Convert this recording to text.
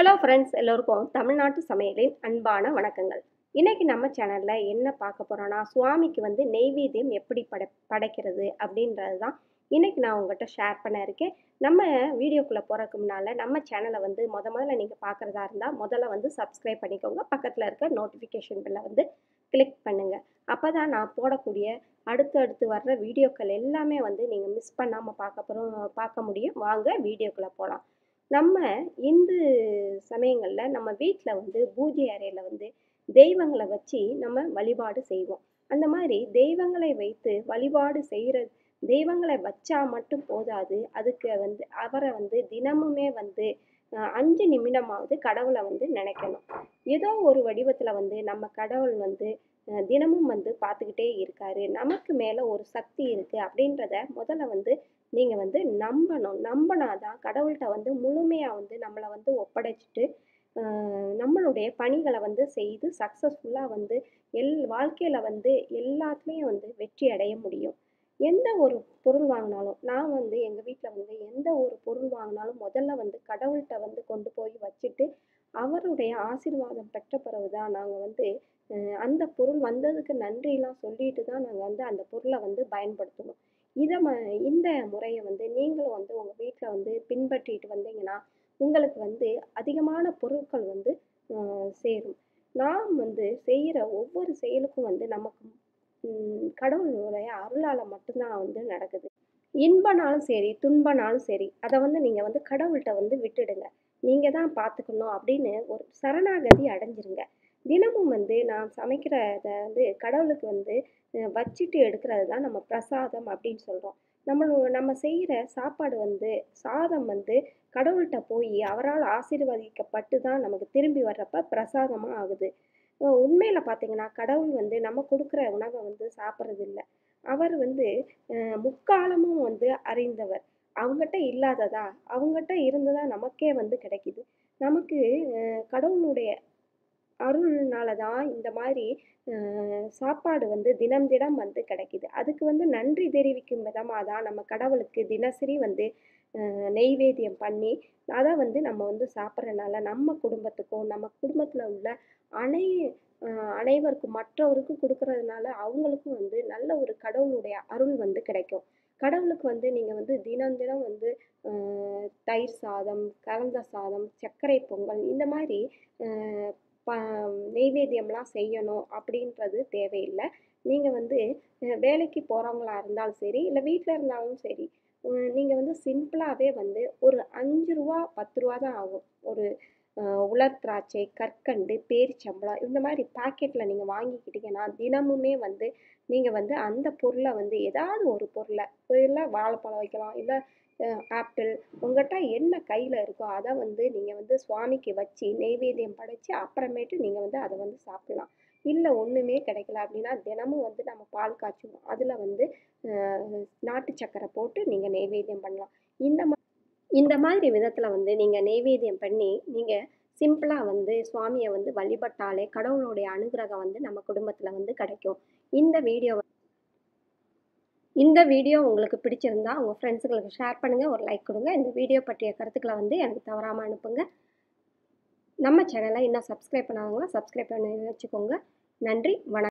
Hello friends எல்லோருக்கும் தமிழ்நாட்டு சமையலின் அன்பான வணக்கங்கள். இன்றைக்கி நம்ம சேனலில் என்ன பார்க்க போகிறோன்னா சுவாமிக்கு வந்து நெய்வேத்தியம் எப்படி படை படைக்கிறது அப்படின்றது தான் இன்றைக்கி நான் உங்கள்கிட்ட ஷேர் பண்ண இருக்கேன். நம்ம வீடியோக்குள்ளே போகிறதுக்கு முன்னால் நம்ம சேனலை வந்து முத முதல்ல நீங்கள் பார்க்குறதா இருந்தால் முதல்ல வந்து சப்ஸ்கிரைப் பண்ணிக்கோங்க. பக்கத்தில் இருக்க நோட்டிஃபிகேஷன் பில்லை வந்து கிளிக் பண்ணுங்கள் அப்போ தான் நான் போடக்கூடிய அடுத்து அடுத்து வர்ற வீடியோக்கள் எல்லாமே வந்து நீங்கள் மிஸ் பண்ணாமல் பார்க்க போகிறோம் பார்க்க முடியும். வாங்க வீடியோக்குள்ளே போகலாம் நம்ம இந்து சமயங்களில் நம்ம வீட்டில் வந்து பூஜை அறையில் வந்து தெய்வங்களை வச்சு நம்ம வழிபாடு செய்வோம். அந்த மாதிரி தெய்வங்களை வைத்து வழிபாடு செய்கிற தெய்வங்களை வச்சா மட்டும் போதாது அதுக்கு வந்து அவரை வந்து தினமுமே வந்து அஞ்சு நிமிடமாவது கடவுளை வந்து நினைக்கணும். ஏதோ ஒரு வடிவத்தில் வந்து நம்ம கடவுள் வந்து தினமும் வந்து பார்த்துக்கிட்டே இருக்காரு நமக்கு மேலே ஒரு சக்தி இருக்குது அப்படின்றத முதல்ல வந்து நீங்கள் வந்து நம்பணும். நம்பினாதான் கடவுள்கிட்ட வந்து முழுமையாக வந்து நம்மளை வந்து ஒப்படைச்சிட்டு நம்மளுடைய பணிகளை வந்து செய்து சக்ஸஸ்ஃபுல்லாக வந்து எல் வாழ்க்கையில் வந்து எல்லாத்துலேயும் வந்து வெற்றி அடைய முடியும். எந்த ஒரு பொருள் வாங்கினாலும் நான் வந்து எங்கள் வீட்டில் வந்து எந்த ஒரு பொருள் வாங்கினாலும் முதல்ல வந்து கடவுள்கிட்ட வந்து கொண்டு போய் வச்சுட்டு அவருடைய ஆசீர்வாதம் பெற்ற பிறகு தான் நாங்கள் வந்து அந்த பொருள் வந்ததுக்கு நன்றிலாம் சொல்லிட்டு தான் நாங்கள் வந்து அந்த பொருளை வந்து பயன்படுத்தணும். இதை ம இந்த முறையை வந்து நீங்களும் வந்து உங்கள் வீட்டில் வந்து பின்பற்றிட்டு வந்தீங்கன்னா உங்களுக்கு வந்து அதிகமான பொருட்கள் வந்து சேரும். நாம் வந்து செய்கிற ஒவ்வொரு செயலுக்கும் வந்து நமக்கு கடவுளுடைய அருளால் மட்டும்தான் வந்து நடக்குது. இன்பனாலும் சரி துன்பனாலும் சரி அதை வந்து நீங்கள் வந்து கடவுள்கிட்ட வந்து விட்டுடுங்க. நீங்கள் தான் பார்த்துக்கணும் அப்படின்னு ஒரு சரணாகதி அடைஞ்சிருங்க. வந்து நாம் சமைக்கிறத வந்து கடவுளுக்கு வந்து வச்சுட்டு எடுக்கிறது தான் நம்ம பிரசாதம் அப்படின்னு சொல்கிறோம் நம்ம நம்ம செய்கிற சாப்பாடு வந்து சாதம் வந்து கடவுள்கிட்ட போய் அவரால் ஆசீர்வதிக்கப்பட்டு தான் நமக்கு திரும்பி வர்றப்ப பிரசாதமாக ஆகுது. உண்மையில் பார்த்தீங்கன்னா கடவுள் வந்து நம்ம கொடுக்குற உணவை வந்து சாப்பிட்றது இல்லை அவர் வந்து முக்காலமும் வந்து அறிந்தவர். அவங்ககிட்ட இல்லாததா? அவங்ககிட்ட இருந்ததா நமக்கே வந்து கிடைக்குது. நமக்கு கடவுளுடைய அருள்னால தான் இந்த மாதிரி சாப்பாடு வந்து தினம் தினம் வந்து கிடைக்குது. அதுக்கு வந்து நன்றி தெரிவிக்கும் விதமாக தான் நம்ம கடவுளுக்கு தினசரி வந்து நெய்வேத்தியம் பண்ணி அதை வந்து நம்ம வந்து சாப்பிட்றனால நம்ம குடும்பத்துக்கும் நம்ம குடும்பத்தில் உள்ள அனை அனைவருக்கும் மற்றவருக்கும் கொடுக்கறதுனால அவங்களுக்கும் வந்து நல்ல ஒரு கடவுளுடைய அருள் வந்து கிடைக்கும். கடவுளுக்கு வந்து நீங்கள் வந்து தினம் தினம் வந்து தயிர் சாதம் கலந்த சாதம் சர்க்கரை பொங்கல் இந்த மாதிரி ப நெய்வேத்தியம்லாம் செய்யணும் அப்படின்றது தேவையில்லை. நீங்கள் வந்து வேலைக்கு போகிறவங்களா இருந்தாலும் சரி இல்லை வீட்டில் இருந்தாலும் சரி நீங்கள் வந்து சிம்பிளாகவே வந்து ஒரு அஞ்சு ரூபா பத்து ரூபா தான் ஆகும். ஒரு உலர் திராட்சை கற்கண்டு பேரிச்சம்பழம் இந்த மாதிரி பாக்கெட்டில் நீங்கள் வாங்கிக்கிட்டீங்கன்னா தினமுமே வந்து நீங்கள் வந்து அந்த பொருளை வந்து ஏதாவது ஒரு பொருளை இல்லை வாழைப்பழம் வைக்கலாம் இல்லை ஆப்பிள் உங்கள்கிட்ட என்ன கையில் இருக்கோ அதை வந்து நீங்கள் வந்து சுவாமிக்கு வச்சு நெய்வேத்தியம் படைத்து அப்புறமேட்டு நீங்கள் வந்து அதை வந்து சாப்பிடலாம். இல்லை ஒன்றுமே கிடைக்கல அப்படின்னா தினமும் வந்து நம்ம பால் காய்ச்சுவோம். அதில் வந்து நாட்டு சக்கரை போட்டு நீங்கள் நெய்வேத்தியம் பண்ணலாம். இந்த மாதிரி இந்த மாதிரி விதத்தில் வந்து நீங்கள் நெய்வேத்தியம் பண்ணி நீங்கள் சிம்பிளாக வந்து சுவாமியை வந்து வழிபட்டாலே கடவுளுடைய அனுகிரகம் வந்து நம்ம குடும்பத்தில் வந்து கிடைக்கும். இந்த வீடியோ இந்த வீடியோ உங்களுக்கு பிடிச்சிருந்தா உங்கள் ஃப்ரெண்ட்ஸுங்களுக்கு ஷேர் பண்ணுங்கள் ஒரு லைக் கொடுங்க. இந்த வீடியோ பற்றிய கருத்துக்களை வந்து எனக்கு தவறாமல் அனுப்புங்க. நம்ம சேனலை இன்னும் சப்ஸ்கிரைப் பண்ணாதவங்களா சப்ஸ்கிரைப் பண்ணி வச்சுக்கோங்க. நன்றி வணக்கம்.